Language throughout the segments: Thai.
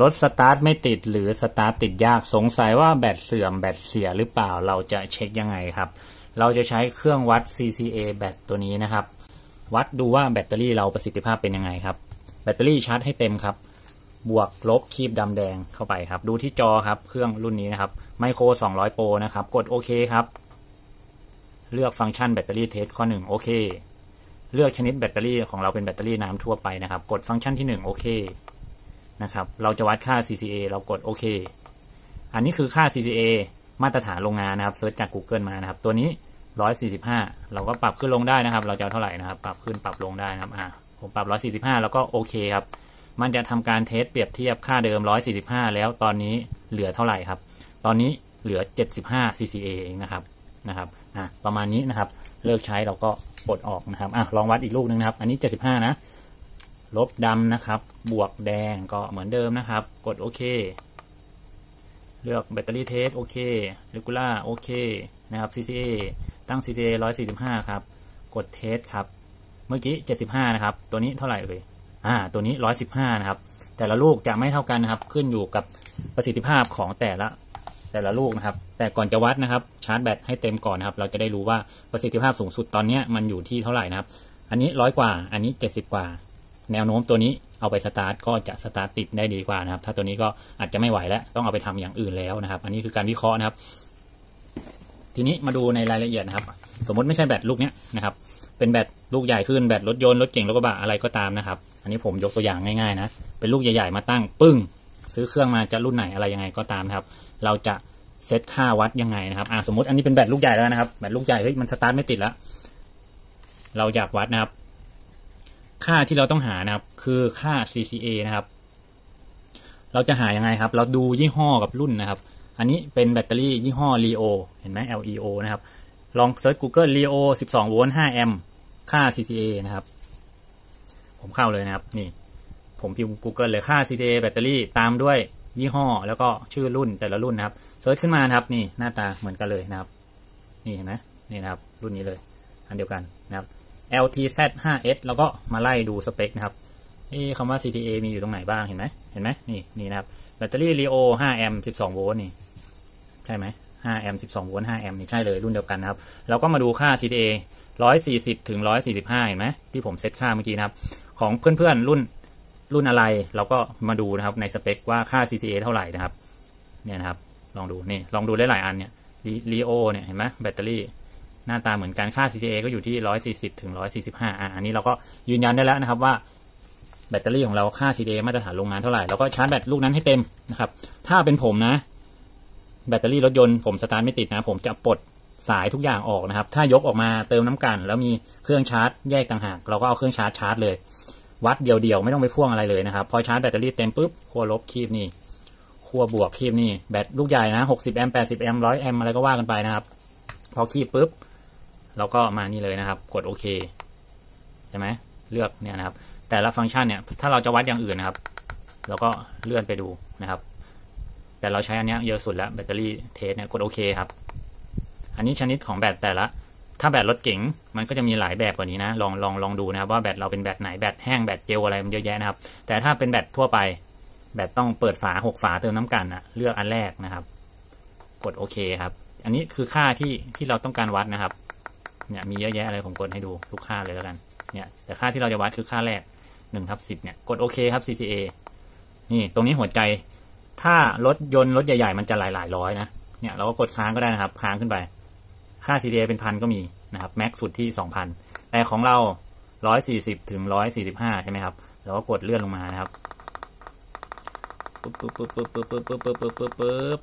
รถสตาร์ทไม่ติดหรือสตาร์ทติดยากสงสัยว่าแบตเสื่อมแบตเสียหรือเปล่าเราจะเช็คยังไงครับ เราจะใช้เครื่องวัด CCA แบตตัวนี้นะครับ วัดดูว่าแบตเตอรี่เราประสิทธิภาพเป็นยังไงครับ แบตเตอรี่ชาร์จให้เต็มครับ บวกลบคีบดำแดงเข้าไปครับ ดูที่จอครับเครื่องรุ่นนี้นะครับไมโคร 200 Pro นะครับ กดโอเคครับ เลือกฟังก์ชันแบตเตอรี่ test ข้อ 1 โอเค เลือกชนิดแบตเตอรี่ของเราเป็นแบตเตอรี่น้ำทั่วไปนะครับ กดฟังก์ชันที่ 1 โอเค นะครับ เราจะวัดค่า CCA เรากดโอเค อันนี้คือค่า CCA มาตรฐานโรงงานนะครับ search จาก Google มานะครับ ตัวนี้ 145 เราก็ปรับขึ้นลงได้นะครับ เราจะเท่าไหร่นะครับ ปรับขึ้นปรับลงได้นะครับ อ่า ผมปรับ 145 แล้วก็โอเคครับ มันจะทำการ test เปรียบเทียบค่าเดิม 145 แล้วตอนนี้เหลือเท่าไหร่ครับ ตอนนี้เหลือ 75 CCA เองนะครับ นะครับ อะประมาณนี้นะครับ เลิกใช้เราก็ปลดออกนะครับ อะลองวัดอีกลูกนึงนะครับ อันนี้ 75 นะ ลบดำนะครับ บวกแดงก็เหมือนเดิมนะครับ กดโอเค เลือกแบตเตอรี่ test โอเค regular โอเคนะครับ CCA ตั้ง CCA 145 ครับ กด test ครับ เมื่อกี้ 75 นะครับ ตัวนี้เท่าไหร่เอ่ยอ่า ตัวนี้ 115 นะครับ แต่ละลูกจะไม่เท่ากันนะครับ ขึ้นอยู่กับประสิทธิภาพของแต่ละแต่ละลูกนะครับ แต่ก่อนจะวัดนะครับ ชาร์จแบตให้เต็มก่อนนะครับ เราจะได้รู้ว่าประสิทธิภาพสูงสุดตอนนี้มันอยู่ที่เท่าไหร่นะครับ อันนี้ร้อยกว่า อันนี้ 70 กว่า แนวโน้มตัวนี้เอาไปสตาร์ทก็จะสตาร์ทติดได้ดีกว่านะครับ ถ้าตัวนี้ก็อาจจะไม่ไหวแล้ว ต้องเอาไปทำอย่างอื่นแล้วนะครับ อันนี้คือการวิเคราะห์นะครับ ทีนี้มาดูในรายละเอียดนะครับ สมมติไม่ใช่แบตลูกเนี้ยนะครับ เป็นแบตลูกใหญ่ขึ้นแบตรถยนต์รถเก๋งรถกระบะอะไรก็ตามนะครับ อันนี้ผมยกตัวอย่างง่ายๆนะ เป็นลูกใหญ่ๆมาตั้งปึ้ง ซื้อเครื่องมาจะรุ่นไหนอะไรยังไงก็ตามนะครับ เราจะเซตค่าวัดยังไงนะครับอ่าสมมติอันนี้เป็นแบตลูกใหญ่แล้วนะครับ แบตลูกใหญ่เฮ้ยมันสตาร์ทไม่ติดแล้ว เราอยากวัดนะครับ ค่าที่เราต้องหานะครับ คือค่า CCA นะครับ เราจะหายังไงครับ เราดูยี่ห้อกับรุ่นนะครับ อันนี้เป็นแบตเตอรี่ยี่ห้อ Leo เห็นไหม LEO นะครับ ลอง search Google Leo 12โวลต์5แอมป์ค่า CCA นะครับ ผมเข้าเลยนะครับ นี่ ผมพิมพ์ Google เลยค่า CCA แบตเตอรี่ตามด้วยยี่ห้อ แล้วก็ชื่อรุ่นแต่ละรุ่นนะครับ search ขึ้นมานะครับ นี่หน้าตาเหมือนกันเลยนะครับ นี่เห็นไหมนี่นะครับ รุ่นนี้เลย อันเดียวกันนะครับ LTZ 5S แล้วก็มาไล่ดูสเปคนะครับเอ๊คำว่า CCA มีอยู่ตรงไหนบ้างเห็นไหมเห็นไหมนี่นี่นะครับแบตเตอรี่ Leo 5แอมป์12โวลต์นี่ใช่ไหม5แอมป์12โวลต์5แอมป์นี่ใช่เลยรุ่นเดียวกันนะครับเราก็มาดูค่า CCA 140ถึง145 เห็นไหมที่ผมเซตค่าเมื่อกี้นะครับของเพื่อนๆรุ่นรุ่นอะไรเราก็มาดูนะครับในสเปคว่าค่า CCA เท่าไหร่นะครับเนี่ยนะครับลองดูนี่ลองดูได้หลายอันเนี่ย Leo เนี่ยเห็นไหมแบตเตอรี่ หน้าตาเหมือนกันค่า CTA ก็อยู่ที่ 140ถึง145อะอันนี้เราก็ยืนยันได้แล้วนะครับว่าแบตเตอรี่ของเราค่า CTA มาตรฐานโรงงานเท่าไหร่เราก็ชาร์จแบตลูกนั้นให้เต็มนะครับ ถ้าเป็นผมนะ แบตเตอรี่รถยนต์ผมสตาร์ทไม่ติดนะ ผมจะปลดสายทุกอย่างออกนะครับ ถ้ายกออกมาเติมน้ำกัน แล้วมีเครื่องชาร์จแยกต่างหาก เราก็เอาเครื่องชาร์จชาร์จเลย วัดเดียวๆไม่ต้องไปพ่วงอะไรเลยนะครับ พอชาร์จแบตเตอรี่เต็มปุ๊บขั้วลบคีบนี่ขั้วบวกคีบนี่แบตลูกใหญ่นะ 60 แอมป์ 80 แอมป์ 100 แอมป์อะไรก็ว่ากันไปนะครับ พอคีบปุ๊บ เราก็มานี่เลยนะครับ กดโอเคใช่ไหมเลือกเนี่ยนะครับ แต่ละฟังก์ชันเนี่ยถ้าเราจะวัดอย่างอื่นนะครับ เราก็เลื่อนไปดูนะครับ แต่เราใช้อันนี้เยอะสุดแล้วแบตเตอรี่เทสเนี่ยกดโอเคครับ อันนี้ชนิดของแบตแต่ละ ถ้าแบตรถเก๋งมันก็จะมีหลายแบบกว่านี้นะ ลองลองลองดูนะครับ ว่าแบตเราเป็นแบตไหนแบตแห้งแบตเจลอะไรมันเยอะแยะนะครับ แต่ถ้าเป็นแบตทั่วไปแบตต้องเปิดฝาหกฝาเติมน้ำกันนะเลือกอันแรกนะครับ กดโอเคครับ อันนี้คือค่าที่ที่เราต้องการวัดนะครับ เนี่ยมีเยอะแยะอะไรผมกดให้ดูทุกค่าเลยแล้วกันเนี่ยแต่ค่าที่เราจะวัดคือค่าแรกหนึ่งทับสิบเนี่ยกดโอเคครับ CCA นี่ตรงนี้หัวใจ ถ้ารถยนต์รถใหญ่ๆมันจะหลายหลายร้อยนะเนี่ยเราก็กดค้างก็ได้นะครับ ค้างขึ้นไป ค่า CCA เป็นพันก็มีนะครับแม็กสุดที่สองพันแต่ของเราร้อยสี่สิบถึงร้อยสี่สิบห้าใช่ไหมครับเราก็กดเลื่อนลงมานะครับปึ๊บปึ๊บปึ๊บปึ๊บปึ๊บปึ๊บปึ๊บปึ๊บปึ๊บปึ๊บ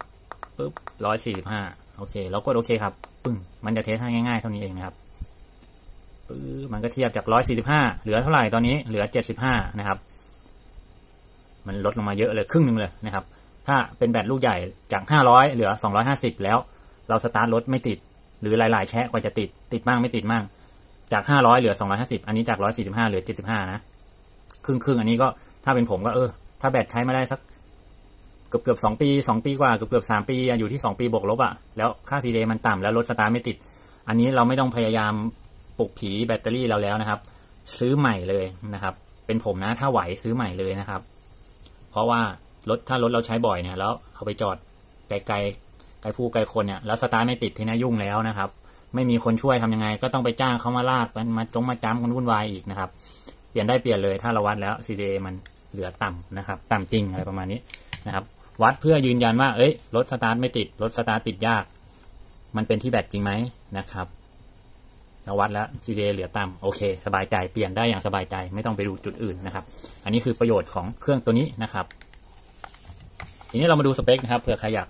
ปึ๊บร้อยสี่สิบห้าโอเค เรากดโอเคครับ ปึ้งมันจะเทสให้ง่ายๆเท่านี้เองนะครับปึ๊บมันก็เทียบจากร้อยสี่สิบห้าเหลือเท่าไหร่ตอนนี้เหลือเจ็ดสิบห้านะครับ มันลดลงมาเยอะเลยครึ่งหนึ่งเลยนะครับ ถ้าเป็นแบตลูกใหญ่จากห้าร้อยเหลือสองร้อยห้าสิบแล้ว เราสตาร์ทรถไม่ติด หรือหลายๆแชะกว่าจะติดติดมั่งไม่ติดมั่งจากห้าร้อยเหลือสองร้อยห้าสิบอันนี้จากร้อยสี่สิบห้าเหลือเจ็ดสิบห้านะครึ่งครึ่งอันนี้ก็ถ้าเป็นผมก็เออ ถ้าแบตใช้มาได้สัก เกือบเกือบสองปีสองปีกว่าเกือบเกือบสามปีอยู่ที่สองปีบวกลบอะ่ะแล้วค่าทีเดมันต่ำแล้วรถสตาร์ไม่ติด อันนี้เราไม่ต้องพยายามปลุกผีแบตเตอรี่เราแล้วนะครับ ซื้อใหม่เลยนะครับ เป็นผมนะถ้าไหวซื้อใหม่เลยนะครับ เพราะว่ารถถ้ารถเราใช้บ่อยเนี่ยแล้วเอาไปจอดไกลๆไกลผู้ไกลคนเนี่ยแล้วสตาร์ไม่ติดทีนี้ยุ่งแล้วนะครับ ไม่มีคนช่วยทำยังไง ก็ต้องไปจ้างเขามาลากมันมาจงมาจ้ำกันวุ่นวายอีกนะครับเปลี่ยนได้เปลี่ยนเลยถ้าเราวัดแล้ว CCA มันเหลือต่ำนะครับ ต่ำจริงอะไรประมาณนี้นะครับ วัดเพื่อยืนยันว่า เอ้ย รถสตาร์ทไม่ติด รถสตาร์ทติดยาก มันเป็นที่แบตจริงไหมนะครับเราวัดแล้ว CCA เหลือต่ำโอเค สบายใจ เปลี่ยนได้อย่างสบายใจ ไม่ต้องไปดูจุดอื่นนะครับ อันนี้คือประโยชน์ของเครื่องตัวนี้นะครับ ทีนี้เรามาดูสเปคนะครับ เผื่อใครอยาก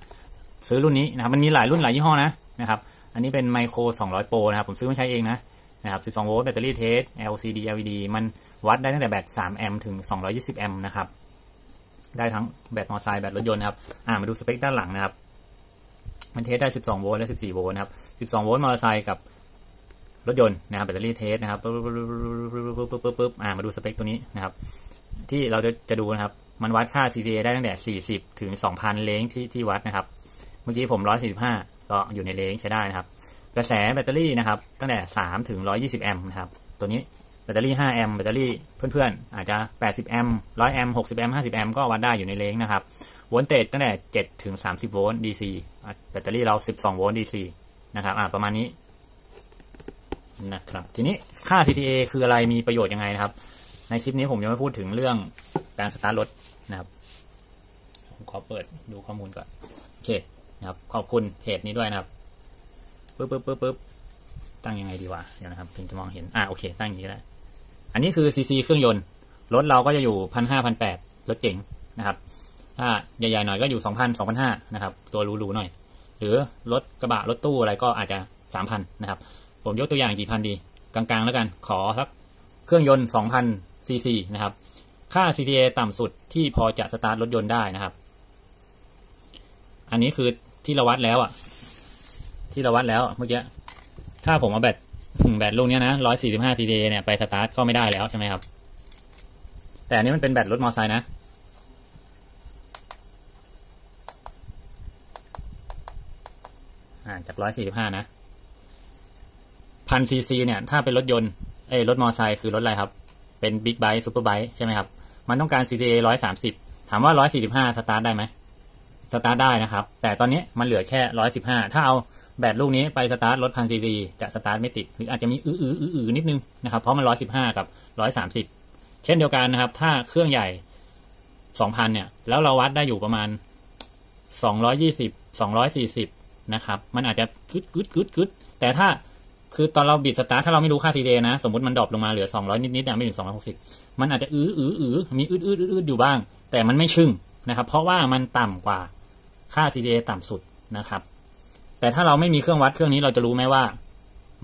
ซื้อรุ่นนี้นะครับ มันมีหลายรุ่นหลายยี่ห้อนะนะครับ อันนี้เป็นไมโคร 200 โปรนะครับ ผมซื้อมาใช้เองนะนะครับ 12 โวลต์ แบตเตอรี่ test LCD LED มันวัดได้ตั้งแต่แบต 3 แอมป์ ถึง 220 แอมป์นะครับ ได้ทั้งแบตมอเตอร์ไซค์แบตรถยนต์นะครับอ่ามาดูสเปคด้านหลังนะครับ มัน test ได้ 12 โวลต์และ 14 โวลต์นะครับ 12 โวลต์มอเตอร์ไซค์กับรถยนต์นะครับแบตเตอรี่ test นะครับปึ๊บปึ๊บปึ๊บปึ๊บปึ๊บอ่ามาดูสเปคตัวนี้นะครับ ที่เราจะจะดูนะครับ มันวัดค่า CCA ได้ตั้งแต่ 40 ถึง 2,000 range ที่ที่วัดนะครับ เมื่อกี้ผม 145 ก็อยู่ใน range ใช้ได้นะครับ กระแสแบตเตอรี่นะครับ ตั้งแต่ 3 ถึง 120 แอมป์นะครับ ตัวนี้ แบตเตอรี่ 5 แอมป์แบตเตอรี่เพื่อนๆ อาจจะ 80 แอมป์ 100 แอมป์ 60 แอมป์ 50 แอมป์ ก็วัดได้อยู่ใน range นะครับ voltage ตั้งแต่ 7 ถึง 30 โวลต์ DC แบตเตอรี่เรา 12 โวลต์ DC นะครับ อ่า ประมาณนี้นะครับ ทีนี้ค่า CCA คืออะไร มีประโยชน์ยังไงนะครับ ในคลิปนี้ผมยังไม่พูดถึงเรื่องการสตาร์ทรถนะครับ ผมขอเปิดดูข้อมูลก่อน โอเค นะครับ ขอบคุณเพจนี้ด้วยนะครับ ปึ๊บปึ๊บปึ๊บปึ๊บตั้งยังไงดีวะ เดี๋ยวนะครับถึงจะมองเห็น อ่าโอเค ตั้งอย่างนี้ก็ได้ อันนี้คือซีซีเครื่องยนต์ รถเราก็จะอยู่พันห้าพันแปดรถเก๋งนะครับ ถ้าใหญ่ๆหน่อยก็อยู่สองพันสองพันห้านะครับ ตัวหรูๆหน่อย หรือรถกระบะรถตู้อะไรก็อาจจะสามพันนะครับ ผมยกตัวอย่างกี่พันดี กลางๆ แล้วกัน ขอสักเครื่องยนต์สองพันซีซีนะครับ ค่า CCA ต่ำสุดที่พอจะสตาร์ทรถยนต์ได้นะครับ อันนี้คือที่เราวัดแล้วอะ ที่เราวัดแล้วเมื่อกี้ ถ้าผมเอาแบต แบตลูกนี้นะร้อยสี่สิบห้า CCA เนี่ยไปสตาร์ทก็ไม่ได้แล้วใช่ไหมครับ แต่อันนี้มันเป็นแบตรถมอเตอร์ไซค์นะอ่าจากร้อยสี่สิบห้านะพันซีซีเนี่ยถ้าเป็นรถยนต์เอ้รถมอเตอร์ไซค์คือรถอะไรครับ เป็นบิ๊กไบค์ superbike ใช่ไหมครับ มันต้องการ CCA ร้อยสามสิบถามว่าร้อยสี่สิบห้าสตาร์ทได้ไหมสตาร์ทได้นะครับ แต่ตอนนี้มันเหลือแค่ร้อยสิบห้าถ้าเอา แบตลูกนี้ไปสตาร์ทรถพันซีซีจะสตาร์ทไม่ติด หรืออาจจะมีอื้ออื้ออื้อนิดนึงนะครับ เพราะมันร้อยสิบห้ากับร้อยสามสิบเช่นเดียวกันนะครับ ถ้าเครื่องใหญ่สองพันเนี่ย แล้วเราวัดได้อยู่ประมาณสองร้อยยี่สิบสองร้อยสี่สิบนะครับ มันอาจจะกึดกึดกึดกึดแต่ถ้าคือตอนเราบิดสตาร์ทถ้าเราไม่รู้ค่าทีเดนะ สมมติมันดรอปลงมาเหลือสองร้อยนิดนิดนะไม่ถึงสองร้อยหกสิบมันอาจจะอื้ออื้ออื้อมีอื้ออื้ออื้ออยู่บ้าง แต่มันไม่ชึ่งนะครับ เพราะว่ามันต่ำกว่าค่า CTA ต่ำสุดนะครับ แต่ถ้าเราไม่มีเครื่องวัดเครื่องนี้เราจะรู้ไหมว่า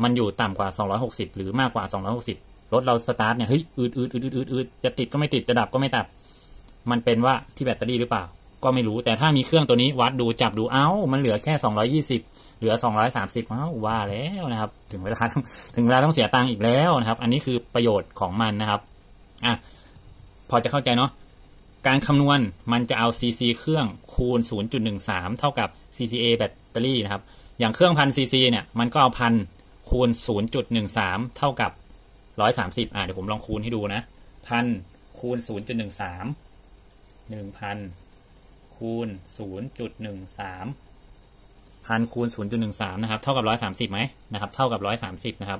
มันอยู่ต่ำกว่า 260 หรือมากกว่า 260 รถเราสตาร์ทเนี่ยเฮ้ยอืดอืดอืดอืดอืดจะติดก็ไม่ติดจะดับก็ไม่ดับ มันเป็นว่าที่แบตเตอรี่หรือเปล่า ก็ไม่รู้แต่ถ้ามีเครื่องตัวนี้วัดดูจับดูเอ้า มันเหลือแค่ 220 เหลือ 230เอ้าว่าแล้วนะครับ ถึงเวลาถึงเวลาต้องเสียตังค์อีกแล้วนะครับ อันนี้คือประโยชน์ของมันนะครับอะพอจะเข้าใจเนาะการคำนวณมันจะเอา cc เครื่องคูณ 0.13 เท่ากับ CCA แบต ตอรี่นะครับ อย่างเครื่องพัน cc เนี่ย มันก็เอาพันคูณ 0.13 เท่ากับ 130 อ่าเดี๋ยวผมลองคูณให้ดูนะพันคูณ 0.13 1,000 คูณ 0.13 พันคูณ 0.13 นะครับ เท่ากับ 130ไหมนะครับ เท่ากับ 130 นะครับ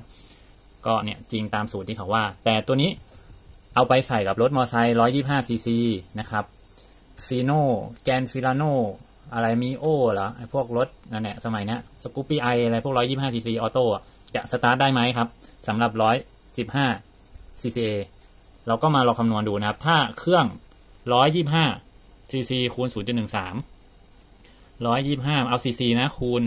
ก็เนี่ยจริงตามสูตรที่เขาว่า แต่ตัวนี้เอาไปใส่กับรถมอเตอร์ไซค์125ซีซีนะครับฟีโนแกนฟิลาโน อะไรมีโอเหรอไอพวกรถนั่นแหละสมัยนี้สกูปปี้ไออะไรพวก125ซีซีออโต้จะสตาร์ทได้ไหมครับสำหรับ115 CCA เราก็มาลองคำนวณดูนะครับ ถ้าเครื่อง 125 CC คูณ 0.13 125 เอา CC นะ คูณ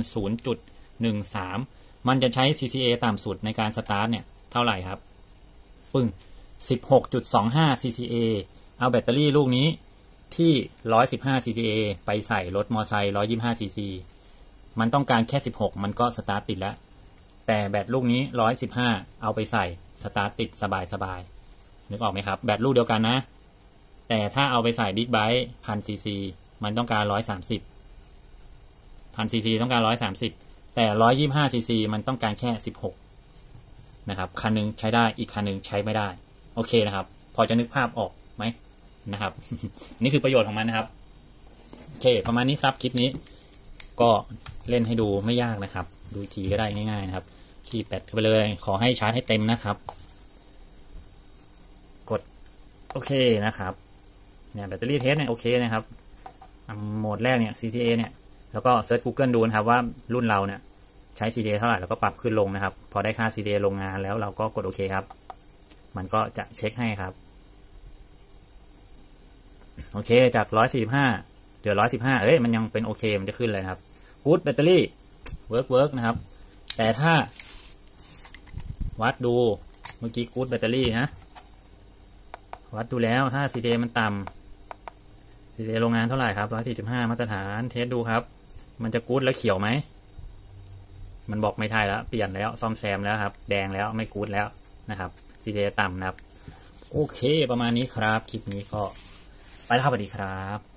0.13 มันจะใช้ CCA ต่ำสุดในการสตาร์ทเนี่ย เท่าไหร่ครับ ปึ้ง 16.25 CCA เอาแบตเตอรี่ลูกนี้ ที่ 115 CCA ไปใส่รถมอเตอร์ไซค์ 125 CC มันต้องการแค่ 16 มันก็สตาร์ทติดแล้ว แต่แบตลูกนี้ 115 เอาไปใส่สตาร์ทติดสบายๆนึกออกไหมครับ แบตลูกเดียวกันนะ แต่ถ้าเอาไปใส่บิ๊กไบค์พันซีซีมันต้องการ 130พันซีซีต้องการ 130 แต่ 125ซีซีมันต้องการแค่ 16 นะครับ คันนึงใช้ได้อีกคันนึงใช้ไม่ได้ โอเคนะครับ พอจะนึกภาพออกไหม นะครับ นี่คือประโยชน์ของมันนะครับโอเค ประมาณนี้ครับคลิปนี้ ก็เล่นให้ดูไม่ยากนะครับ ดูทีก็ได้ง่าย ๆ นะครับทีแปดเข้าไปเลย ขอให้ชาร์จให้เต็มนะครับ กดโอเคนะครับเนี่ย battery test เนี่ยโอเคนะครับโหมดแรกเนี่ย CCA เนี่ย แล้วก็ search Google ดูนะครับ ว่ารุ่นเราเนี่ย ใช้ CCA เท่าไหร่แล้วก็ปรับขึ้นลงนะครับ พอได้ค่า CDA โรงงานแล้วเราก็กดโอเคครับ มันก็จะเช็คให้ครับ โอเค จาก145เหลือ115เอ้ย มันยังเป็นโอเค มันจะขึ้นเลยครับ Good Battery Work Work นะครับ แต่ถ้า วัดดู เมื่อกี้ Good Battery นะ วัดดูแล้วถ้า CDA มันต่ำ CDA โรงงานเท่าไหร่ครับ145มาตรฐาน เทสดูครับ มันจะกูดแล้วเขียวไหม มันบอกไม่ไทยแล้ว เปลี่ยนแล้ว ซ่อมแซมแล้วครับ แดงแล้ว ไม่กูดแล้วนะครับ CDA ต่ำนะครับ โอเค ประมาณนี้ครับ คลิปนี้ก็ ไปแล้วครับสวัสดีครับ